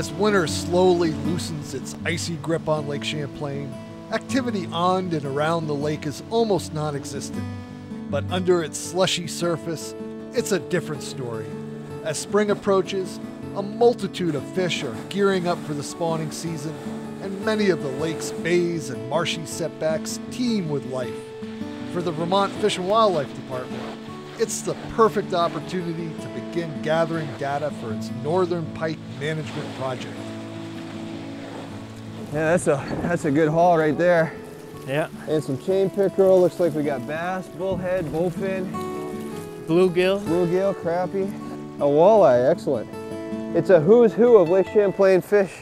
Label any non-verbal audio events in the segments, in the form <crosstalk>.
As winter slowly loosens its icy grip on Lake Champlain, activity on and around the lake is almost non existent. But under its slushy surface, it's a different story. As spring approaches, a multitude of fish are gearing up for the spawning season, and many of the lake's bays and marshy setbacks teem with life. For the Vermont Fish and Wildlife Department, it's the perfect opportunity to begin gathering data for its Northern Pike Management Project. Yeah, that's a that's a good haul right there. Yeah. And some chain pickerel. Looks like we got bass, bullhead, bowfin, Bluegill. bluegill, crappie, a walleye. Excellent. It's a who's who of Lake Champlain fish.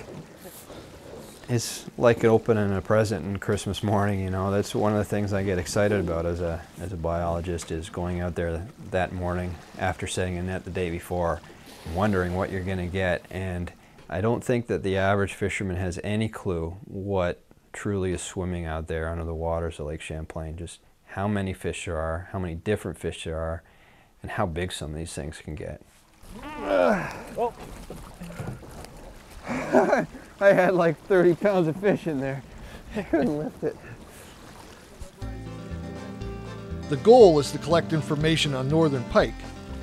It's like opening a present on Christmas morning, you know. That's one of the things I get excited about as a as a biologist is going out there that morning after setting a net the day before, wondering what you're going to get. And I don't think that the average fisherman has any clue what truly is swimming out there under the waters of Lake Champlain. Just how many fish there are, how many different fish there are, and how big some of these things can get. Oh. <laughs> <laughs> I had like 30 pounds of fish in there. <laughs> I couldn't lift it. The goal is to collect information on northern pike,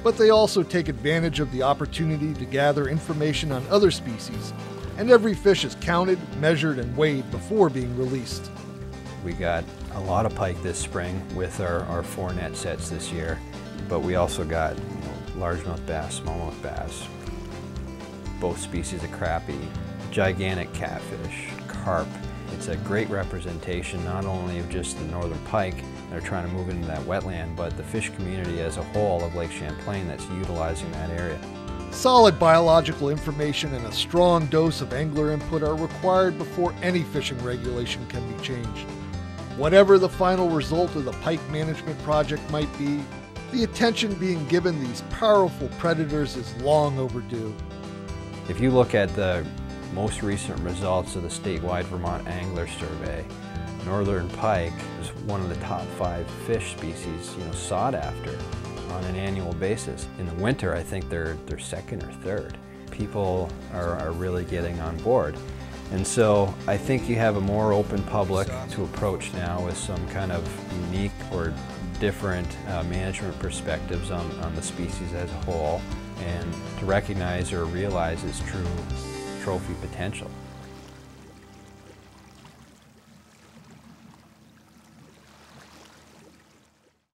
but they also take advantage of the opportunity to gather information on other species, and every fish is counted, measured, and weighed before being released. We got a lot of pike this spring with our, our four net sets this year, but we also got you know, largemouth bass, smallmouth bass, both species of crappie, gigantic catfish, carp. It's a great representation not only of just the northern pike that are trying to move into that wetland, but the fish community as a whole of Lake Champlain that's utilizing that area. Solid biological information and a strong dose of angler input are required before any fishing regulation can be changed. Whatever the final result of the pike management project might be, the attention being given these powerful predators is long overdue. If you look at the most recent results of the statewide Vermont Angler Survey, northern pike is one of the top five fish species you know, sought after on an annual basis. In the winter, I think they're, they're second or third. People are, are really getting on board. And so I think you have a more open public to approach now with some kind of unique or different uh, management perspectives on, on the species as a whole and to recognize or realize its true trophy potential.